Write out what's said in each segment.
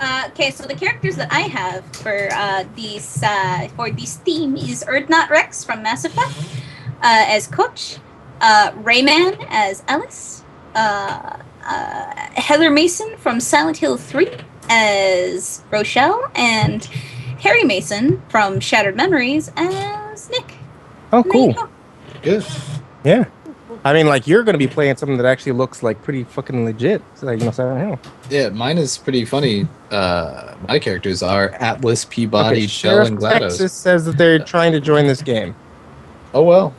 Uh, okay, so the characters that I have for uh, these uh, for this theme is Urdnot Wrex from Mass Effect uh, as Coach, uh, Rayman as Ellis, uh, uh, Heather Mason from Silent Hill 3 as Rochelle, and Harry Mason from Shattered Memories as Nick. Oh, And there you cool. go. Good. Yeah. I mean, like you're gonna be playing something that actually looks like pretty fucking legit. So, like, you know, Silent Hill. Yeah, mine is pretty funny. Uh, my characters are Atlas, P-body, Okay, Shell, and GLaDOS. Texas says that they're trying to join this game. Oh well.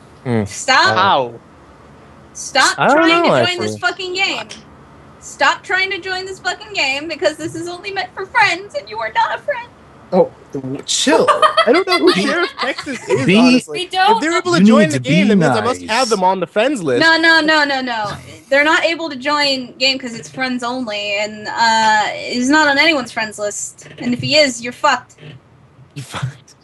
Stop! How? Stop I trying know, to join this fucking game. Stop trying to join this fucking game because this is only meant for friends and you are not a friend. Oh, chill. I don't know who Sheriff Texas is. Be- honestly. We don't. If they're able to You join the to game, be that means I must have them on the friends list. No, no, no, no, no. They're not able to join game because it's friends only, and uh, he's not on anyone's friends list. And if he is, you're fucked. You fucked.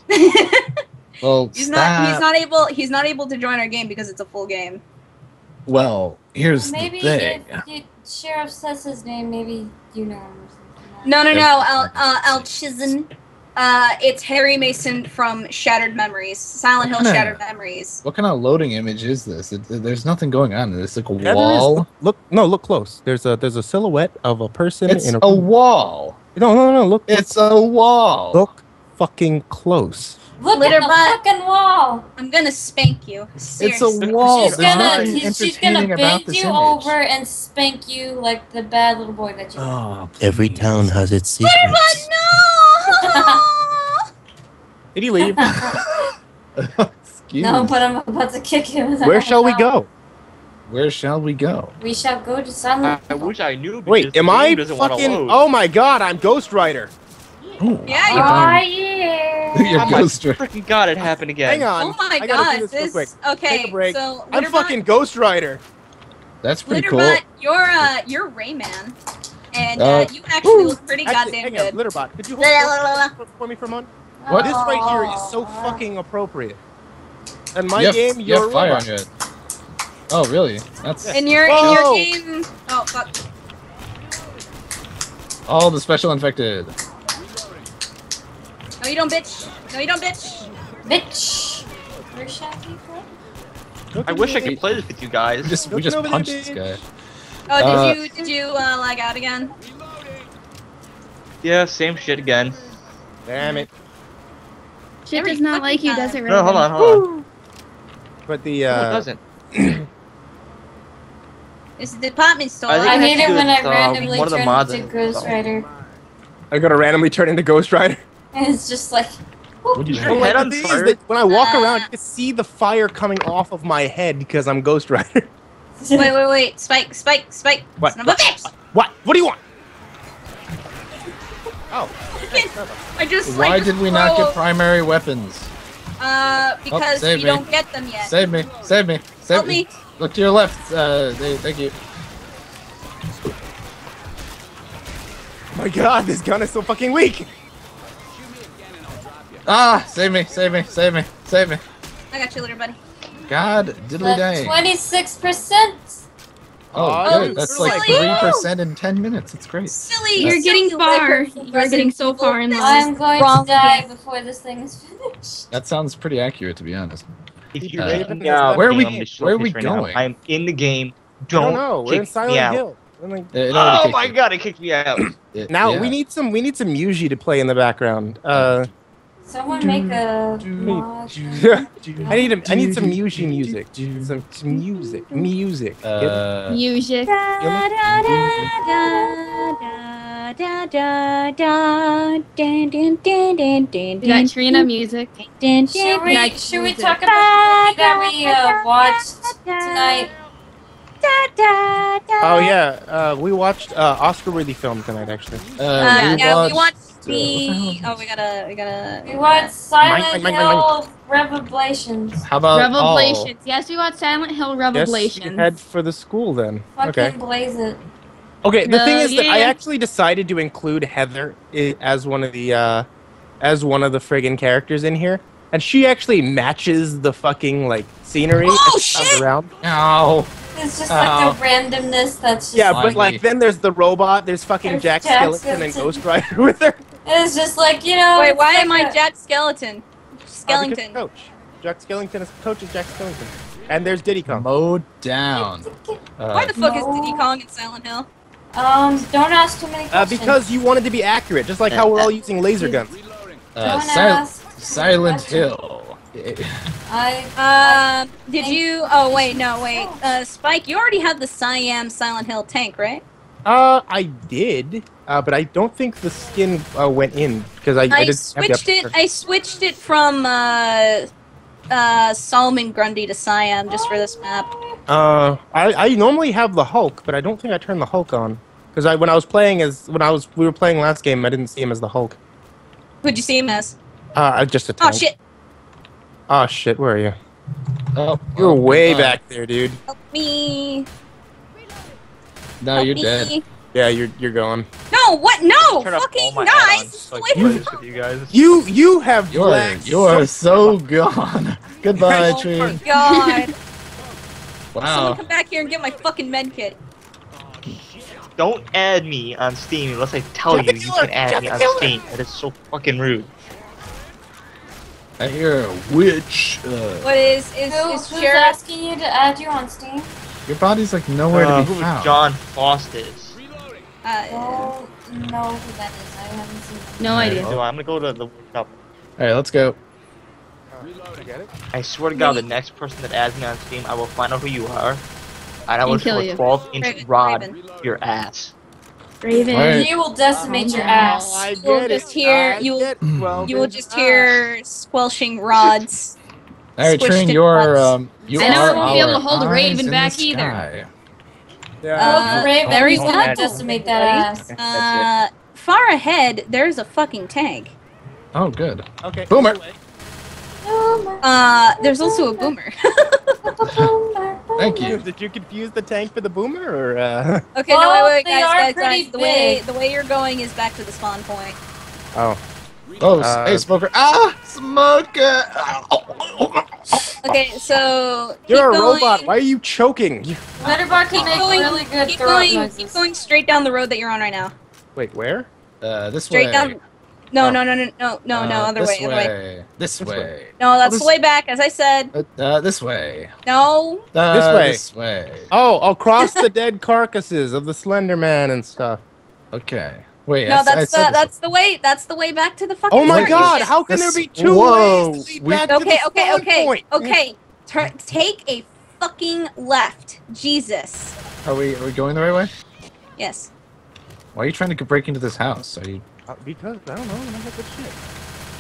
Well, he's stop. not. He's not able. He's not able to join our game because it's a full game. Well, here's Maybe the thing. if the sheriff says his name, maybe you know him or something. No, no, Yeah. no. Al, uh, Al Chizen. Uh, it's Harry Mason from Shattered Memories, Silent Hill Huh. Shattered Memories. What kind of loading image is this? It, there's nothing going on. It's like a Yeah, wall. Look, look, no, look close. There's a there's a silhouette of a person It's in a. a wall. no, no, no. Look, It's a wall. look, fucking close. Look at the butt. fucking wall. I'm gonna spank you. It's a wall. she's There's gonna nothing he's, she's gonna about bend this you image. over and spank you like the bad little boy that you. Oh, Every town has its secrets. butt, no! Did he leave? Excuse. no, but I'm about to kick him. Where shall we go? Where shall we go? We shall go to Silent. I wish I knew. Wait, the am I game doesn't fucking? Oh my god, I'm Ghost Rider. Ooh, Yeah, you Oh are. yeah. You're Oh Ghost Rider. freaking god! It happened again. Hang on. Oh my I gotta god, do this, real this quick. okay. Take a break. So I'm fucking Ghost Rider. That's pretty cool. Litterbot, you're uh you're Rayman. And uh, Uh, you actually look pretty Actually, goddamn hang on, good. Litterbot, could you La, la, la, la, hold for, for me for a moment? What? This right here is so fucking appropriate. And my you have, game, you you're have a fire robot. on your head. Oh, really? That's In your in your game Oh fuck. all the special infected. No you don't bitch. No you don't bitch. Bitch. Where shall we go? I wish I could play this with you guys. We just we just punched this guy. Oh did Uh, you did you uh lag out again? Yeah, same shit again. Damn it. Shit Every does not like you, does it, No, hold on, hold on. But the no, it uh, doesn't. It's a department store. I I hate it do when I with, uh, randomly one of the turn into Ghost Rider. I'm gonna randomly turn into Ghost Rider. And it's just like. What do you Is head on thing is that when I walk Uh. around, you can see the fire coming off of my head because I'm Ghost Rider. Wait, wait, wait. Spike, spike, spike. What? Son of a bitch! What? What do you want? Oh. I just Why I just did we not get primary weapons? Uh because save we me. don't get them yet. Save me! Save me! Save Help me. Look to your left. Uh, thank you. My god, this gun is so fucking weak. Ah! Save me! Save me! Save me! Save me! I got you, little buddy. God diddly dang! Twenty-six percent. Oh, Oh, good. That's silly. like three percent in ten minutes. It's great. Silly. You're silly getting far. leopard from You're getting so far in Evil. life. I'm going wrong to die before this thing is finished. That sounds pretty accurate, to be honest. If you Uh, kick me yeah, where are we- gonna where are we right now. going? I'm in the game. Don't don't know. We're in Silent me out. Hill. Like- It, it Oh my you. god, it kicked me out. It- now yeah. we need some. We need some Yuji to play in the background. Uh, Someone make a do, mod. I need. A, I need some Yuji music. Some, some music. Music. Uh, Music. Da, da, da, da, da, da, dun, dun, dun, dun, dun, got dun, Trina music. Should we, should we talk about the movie that we uh, watched tonight? Da, da, da. Oh yeah. Uh, we watched uh, Oscar-worthy film tonight. Actually. uh, Uh, we yeah, we watched, watched uh, the. Oh, we gotta, we gotta. We watched Silent Mine, mine. Hill Revelations. How about Revelations. Yes, we watched Silent Hill Revelations. Yes. Revelations. Head for the school then. Fucking Okay. blaze it. Okay. The Uh, thing is that I actually decided to include Heather as one of the uh, as one of the friggin' characters in here, and she actually matches the fucking like scenery Oh, that's found shit! around. all? Oh, It's just Oh. like the randomness that's just. Yeah, Why but like then there's the robot. There's fucking There's Jack Jack Skellington and Ghost Rider with her. It's just like you know. Wait, why like am I a- Jack Skeleton? Uh, Skellington. Coach. Jack Skellington is coach is Jack Skellington. And there's Diddy Kong. Mowed down. Why the fuck is No. Diddy Kong in Silent Hill? Um, don't ask too many questions. Uh, questions. because you wanted to be accurate, just like how we're all using laser guns. Uh, Don't Sil- ask Silent questions. Hill. I. Um, did you? Oh wait, no wait. Uh, Spike, you already have the Siam Silent Hill tank, right? Uh, I did, uh, but I don't think the skin uh, went in because I, I, I didn't switched it. I switched it from uh, uh, Solomon Grundy to Siam just for this map. Uh, I, I normally have the Hulk, but I don't think I turned the Hulk on because I when I was playing as when I was we were playing last game, I didn't see him as the Hulk. Who'd you see him as? Uh, just a tank. Oh shit! Oh shit! Where are you? Oh, You're oh, way goodbye. back there, dude. Help me! No, help you're me. dead. Yeah, you're you're going. No, what? No! Turn up all Fucking my guys! add-ons This is so I the way can to- play this with you guys. You you have You're lagged you're so gone. Goodbye, Oh tree. my god! Someone Wow. come back here and get my fucking med kit. Don't add me on Steam unless I tell you you can add me on Steam. That is so fucking rude. I hear a witch. Uh, What is is Who, is who's Sheriff? asking you to add you on Steam? your body's like nowhere Uh, to Who be found. John Faust is. Uh, Don't know who that is. I haven't seen him. No idea. So I'm gonna go to the workshop. All right, let's go. Get? I swear to God, the next person that adds me on Steam, I will find out who you are, and I will And kill throw you. a 12 inch rod Raven. your ass. Raven. Alright. You will decimate your Oh, ass. I You'll get just it. hear- I you'll- Well, You will just hear squelching rods. All right, Squished Train, in you're um, you I know are I won't be able to hold eyes Raven back either. sky. Yeah. Uh, Raven, there he's you decimate that ass. Uh, far ahead, there's a fucking tank. Oh, good. okay. Boomer. Uh, there's also a boomer. Thank you. Did you confuse the tank for the boomer, or uh? okay, no, Well, wait, wait, they guys, are guys, guys. The way the way you're going is back to the spawn point. Oh. Oh, Uh, hey, smoker. Ah, smoker. Okay, so You're a going, robot. Why are you choking? You- Litterbot Keep can make going, really good keep going, noises. keep going straight down the road that you're on right now. Wait, where? Uh, this Straight way. down. No, Oh. no, no, no, no, no, no, Uh, other this way, other way. This This way. No, that's this- the way back, as I said. Uh, uh, this way. No. Uh, This way. This way. Oh, across the dead carcasses of the Slender Man and stuff. Okay. Wait. No, I s- I that's said the this- that's the way. That's the way back to the fucking. Oh my Wait, God! How can there be two Whoa, ways to lead we- back to Okay, the okay, spawn okay, point? okay. Tur take a fucking left. Jesus. Are we are we going the right way? Yes. Why are you trying to break into this house? Are you Uh, because I don't know. I don't know good shit.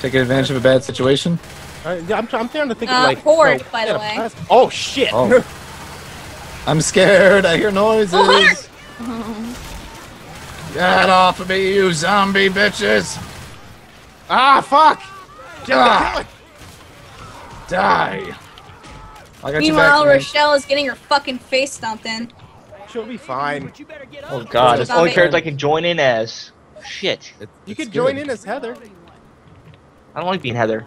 taking advantage of a bad situation? Uh, yeah, I'm, I'm trying to think Uh, of like. horde, no, by the way. that's- Oh shit! Oh. I'm scared. I hear noises. Oh, Get off of me, you zombie bitches! ah fuck! Kill Ah. Die! I got Meanwhile, you back. Rochelle is getting her fucking face stomped in. She'll be fine. Oh God, that's the only character I can join in as. Shit. It- You could join in as Heather. I don't like being Heather.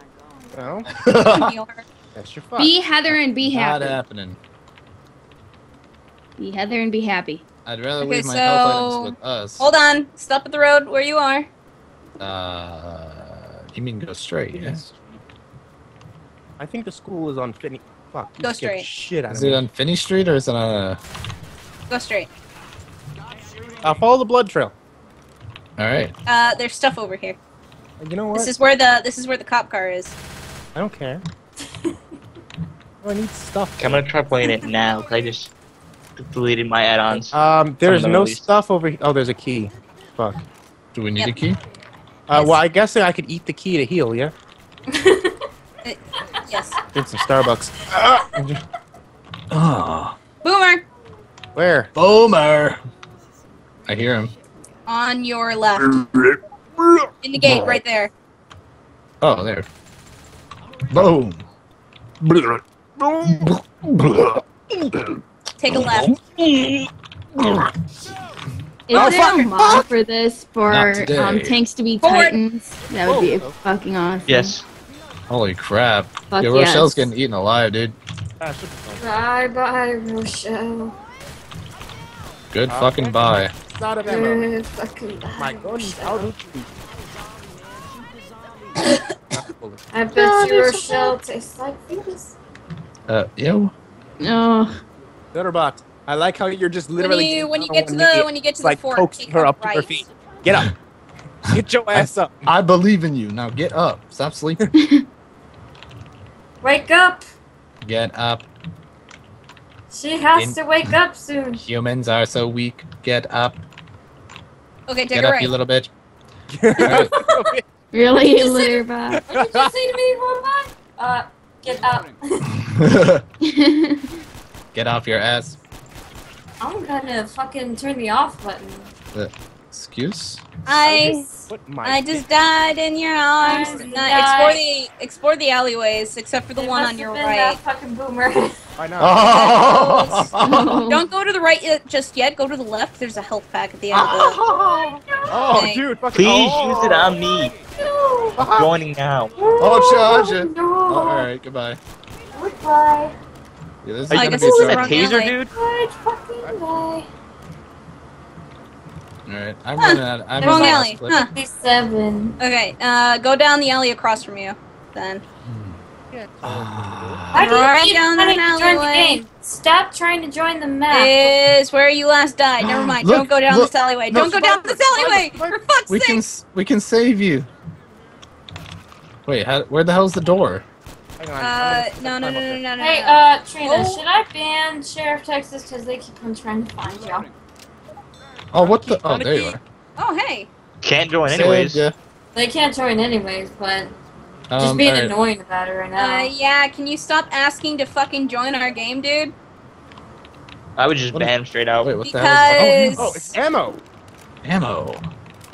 Well, that's your fuck. Be Heather and be happy. Not happening. Be Heather and be happy. I'd rather Okay, leave my health items with us. Hold on. Stop at the road where you are. Uh, you mean go straight? Yes. I think the school is on Finney. Fuck. Go straight. Shit out Is of it me. on Finney Street or is it on a? Go straight. Uh, follow the blood trail. All right. Uh, there's stuff over here. You know what? This is where the this is where the cop car is. I don't care. oh, I need stuff. Okay, I'm gonna try playing it now because I just deleted my add-ons. Um, there's them no at stuff over here. Oh, there's a key. Fuck. Do we need Yep. a key? Uh, well, I guess I could eat the key to heal. Yeah. Yes. Drink some Starbucks. Ah, Boomer Where? Boomer. I hear him. on your left. In the gate, right there. Oh, there. Boom. Take a left. Is Oh, there fuck, a mod for this for um, tanks to be Forward. titans? That would be Oh. fucking awesome. Yes. Holy crap. Fuck Yo, yes. Rochelle's getting eaten alive, dude. Should be fine. Bye bye, Rochelle. Good Uh, fucking buy. It's out of ammo. Uh, My gun, how do you- I bet your shell tastes like fetus. Uh, yo. No. Litterbot. I like how you're just When literally. you when you get to her on one the knee, when you get to like the fort, coaxing take her a up to her feet. Get up. Get your ass up. I believe in you. Now get up. Stop sleeping. Wake up! get up. She has In- to wake up soon. Humans are so weak. Get up. Okay, take Get a up, right. you little bitch. Really, Just say- Litterbot? What did you say to me, Woman? Uh, get up. get off your ass. I'm gonna fucking turn the off button. Excuse? I Put my I just died in your arms. I Uh, explore the explore the alleyways, except for the It one must on have your been right. That fucking boomer. I know. Oh! Don't go to the right yet, just yet. Go to the left. There's a health pack at the end of the. Oh, Thank- dude. Fucking, Please oh. use it on me. Joining now. Oh, charge it. No. Oh, Alright, goodbye. Goodbye. Yeah, this is I gonna guess be it's a the taser, alley. dude? Good fucking bye. Alright, I'm Huh. running out. I'm Wrong alley. of. Huh. 57. Okay. Uh, go down the alley across from you. Then. Ah. Why do Right you keep down trying an to join the alleyway. game? Stop trying to join the map. Is where you last died. Never mind. Look, Don't go down look. this alleyway. No, Don't go down this alleyway. For fuck's We sake. can s- we can save you. Wait, how, where the hell's the door? Hang on, Uh, I'm no, no, gonna no, climb no, up no, no. Hey, no. uh, Trina, Oh. should I ban Sheriff Texas because they keep on trying to find y'all? Oh, what the? Oh, there you are. Oh, hey. Can't join anyways. ya. They can't join anyways, but just Um, being alright. annoying about it right now. Uh, yeah. Can you stop asking to fucking join our game, dude? I would just What- ban him straight out. Wait, what the hell? Because. Oh, it's ammo. Oh,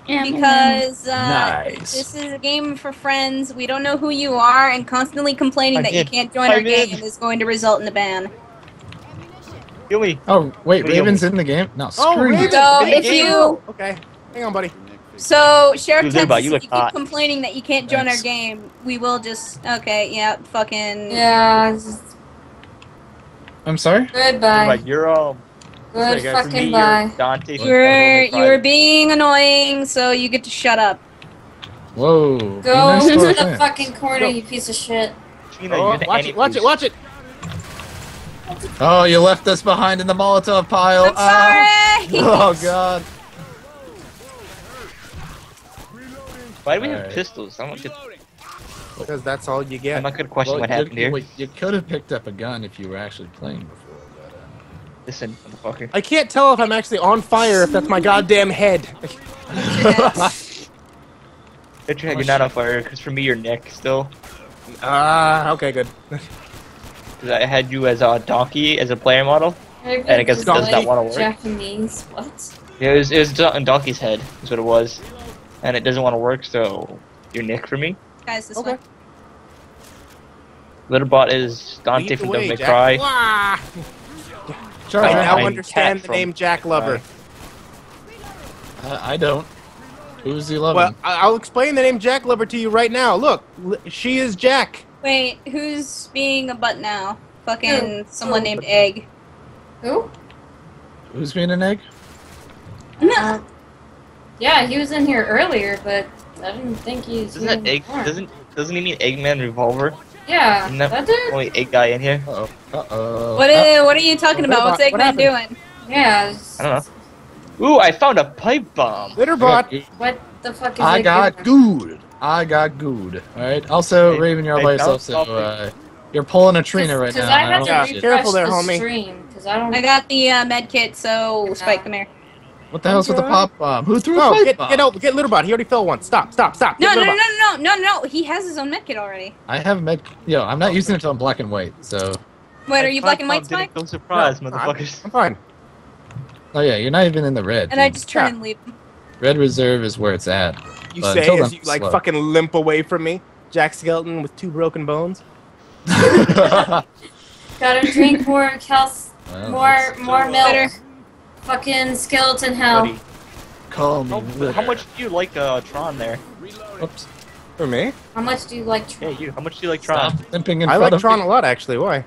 ammo. because uh, Nice. this is a game for friends. We don't know who you are, and constantly complaining I that you can't join I our did. game is going to result in a ban. Kill. Oh, wait, Video. Raven's in the game? No, Oh, screw you. Raven. So if you Okay. Hang on, buddy. so Sheriff Dude, Texas, you you keep hot. complaining that you can't join Thanks. our game, we will just okay, yeah, fucking yeah, just I'm sorry? goodbye. Like you're um. Good guys, for me, fucking you're bye. Dante. You from were Devil you May were being annoying, so you get to shut up. Whoa. be Go nice to to the fucking corner, Go. you piece of shit. Trina, Oh, watch it, watch it, watch it. Oh, you left us behind in the Molotov pile. I'm Ah. sorry. Oh, God. Why do we have Alright. pistols? I'm not gonna, Because that's all you get. I'm get. not gonna question Well, what you, happened here. wait, you could have picked up a gun if you were actually playing before. But, uh, Listen, motherfucker. I can't tell if I'm actually on fire if that's my goddamn head. Get your head, you're not on fire, because for me, your neck still. Ah, okay, good. 'Cause I had you as a donkey, as a player model. Maybe And I guess it does not wanna work. Japanese. What? Yeah, it was, it was do- donkey's head, is what it was. And it doesn't want to work, so your nick for me. Guys, this Okay. way. Litterbot is Dante Lead the from way, Devil May Cry. Wah! Charge I now understand the name Jack Lover. Uh, I don't. Who's he loving? Well, I- I'll explain the name Jack Lover to you right now. Look, she is Jack. Wait, who's being a butt now? Fucking Who? someone Who? named Egg. Who? Who's being an egg? Uh, yeah, he was in here earlier, but I didn't think he's. Doesn't that egg? anymore. Doesn't doesn't he mean Eggman Revolver? Yeah, Isn't that that dude. only egg guy in here? Uh oh. Uh oh. What are, what are you talking what about? What's about- what Eggman happened? doing? Yeah. I don't know. Ooh, I found a pipe bomb. Litterbot. What the fuck is I it got doing? Good. I got good. All right. Also, Hey, Raven, you're all hey, by yourself, so uh, you're pulling a Trina right Cause now. I and had don't to Yeah, give a shit. refresh careful there, the homie. stream because I don't. I got the uh, med kit, so Spike, come here. What the hell's with the pop bomb? Who threw a No, pipe get, bomb? get out, get Litterbot. He already fell once. Stop, stop, stop. No, no, no, no, no, no, no. He has his own med kit already. I have med. Yo, I'm not using it until I'm black and white. So. Wait, are you black and white, bomb didn't Spike? Go surprise, No, motherfuckers. I'm fine. Oh yeah, you're not even in the red. And I just turn Yeah. and leave. Red reserve is where it's at. You But say as then, you like slow. fucking limp away from me. Jack Skeleton with two broken bones. Gotta drink more calc, Well, more, that's- more milk. Better. Fucking skeleton hell. Buddy. Call me. How, how much do you like uh, Tron there? Oops. For me, How much do you like? Yeah, Tron? you. How much do you like Stop Tron? limping in I front like of Tron me. a lot actually. Why?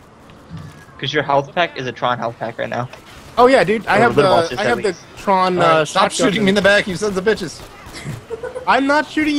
Because your health pack is a Tron health pack right now. Oh yeah, dude. I Or have the I at have the least. Tron. All right, Uh, stop shotgun. shooting me in the back, you sons of bitches. I'm not shooting you.